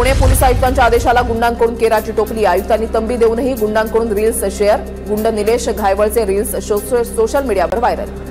Pune police आयुक्तांच्या आदेशाला गुंडांकडून केराची टोपली. आयुक्तांनी तंबी देऊनही गुंडांकडून रील्स शेअर गुंड निलेश घायवळचे रील्स सोशल मीडियावर व्हायरल